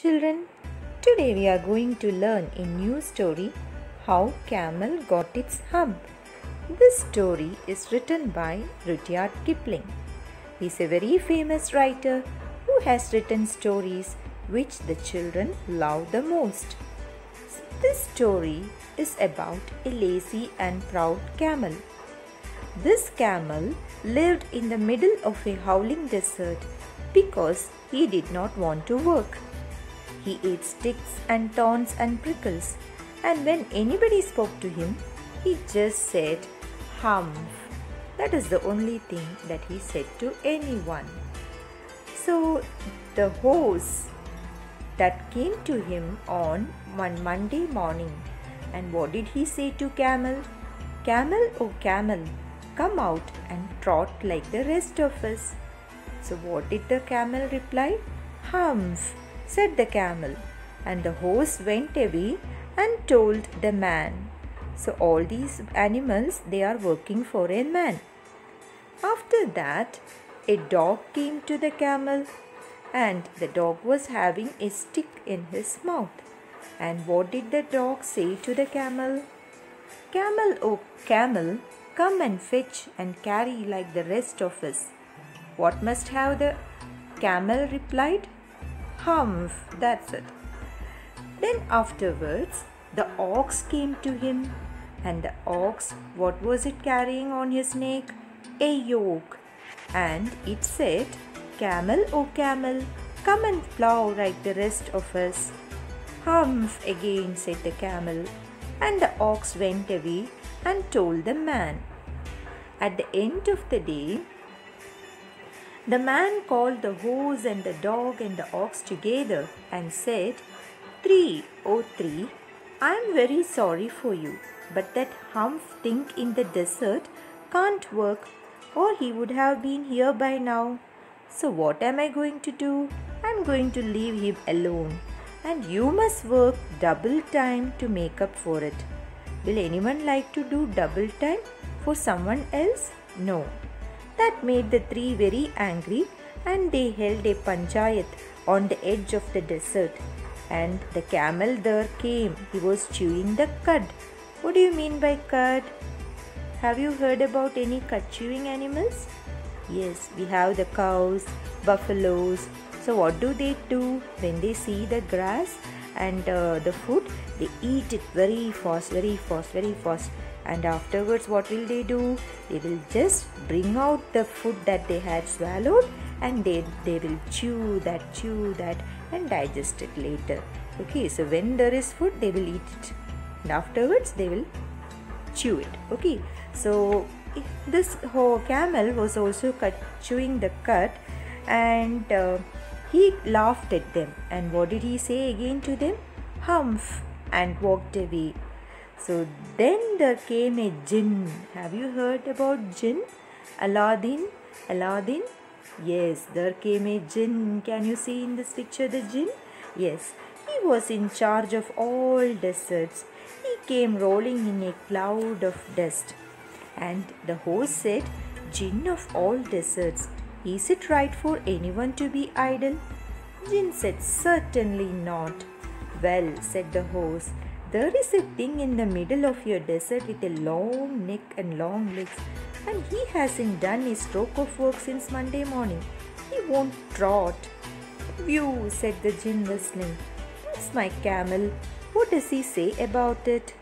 Children, today we are going to learn a new story How Camel Got Its Hump. This story is written by Rudyard Kipling. He is a very famous writer who has written stories which the children love the most. This story is about a lazy and proud camel. This camel lived in the middle of a howling desert because he did not want to work. He ate sticks and thorns and prickles, and when anybody spoke to him, he just said, Humph. That is the only thing that he said to anyone. So the horse that came to him on one Monday morning, and what did he say to Camel? Camel, oh Camel, come out and trot like the rest of us. So what did the camel reply? Humph said the camel, and the horse went away and told the man. So all these animals they are working for a man. After that, a dog came to the camel, and the dog was having a stick in his mouth. And what did the dog say to the camel? Camel, oh camel, come and fetch and carry like the rest of us. What must have the camel replied? Humph, that's it. Then afterwards, the ox came to him, and the ox, what was it carrying on his neck? A yoke. And it said, Camel, O camel, come and plough like the rest of us. Humph, again said the camel, and the ox went away and told the man. At the end of the day, the man called the horse and the dog and the ox together and said, Three, oh three, I am very sorry for you, but that humph thing in the desert can't work, or he would have been here by now. So what am I going to do? I am going to leave him alone, and you must work double time to make up for it. Will anyone like to do double time for someone else? No. That made the three very angry and they held a panchayat on the edge of the desert. And the camel there came. He was chewing the cud. What do you mean by cud? Have you heard about any cud chewing animals? Yes, we have the cows, buffaloes. So, what do they do when they see the grass and uh, the food? They eat it very fast, very fast, very fast and afterwards what will they do? They will just bring out the food that they had swallowed and they they will chew that chew that and digest it later. Okay so when there is food they will eat it. And afterwards they will chew it. Okay so this whole camel was also cut, chewing the cud and uh, he laughed at them. And what did he say again to them? Humph! And walked away so then there came a jinn. Have you heard about jinn? Aladdin? Aladdin? Yes, there came a jinn. Can you see in this picture the jinn? Yes, he was in charge of all deserts. He came rolling in a cloud of dust. And the host said, Jinn of all deserts, is it right for anyone to be idle? Jinn said, Certainly not. Well, said the host, there is a thing in the middle of your desert with a long neck and long legs, and he hasn't done a stroke of work since Monday morning. He won't trot. View, said the jinn whistling. That's my camel. What does he say about it?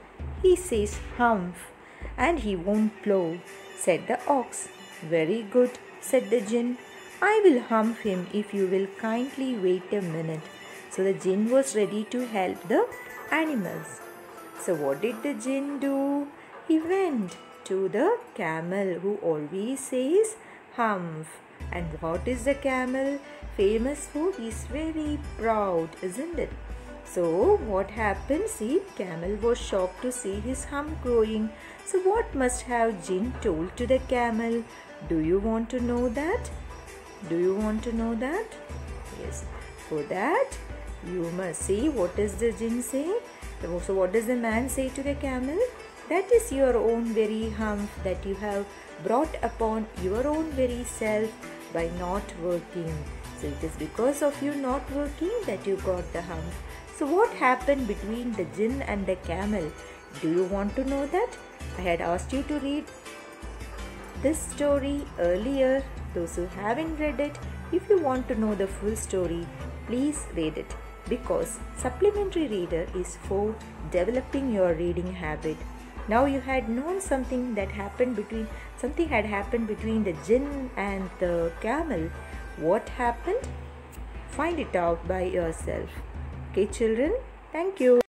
He says humph, and he won't plow, said the ox. Very good, said the jinn. I will humph him if you will kindly wait a minute. So the jinn was ready to help the animals. So, what did the jinn do? He went to the camel who always says humph. And what is the camel famous for? He's very proud, isn't it? So, what happened? See, camel was shocked to see his hump growing. So, what must have jinn told to the camel? Do you want to know that? Do you want to know that? Yes. For that, you must see what is the jinn say? So, what does the man say to the camel? That is your own very hump that you have brought upon your own very self by not working. So it is because of you not working that you got the hump. So what happened between the jinn and the camel? Do you want to know that? I had asked you to read this story earlier. Those who haven't read it, if you want to know the full story, please read it because supplementary reader is for developing your reading habit. Now you had known something that happened between something had happened between the jinn and the camel. What happened? Find it out by yourself. Okay, children? Thank you.